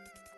Bye.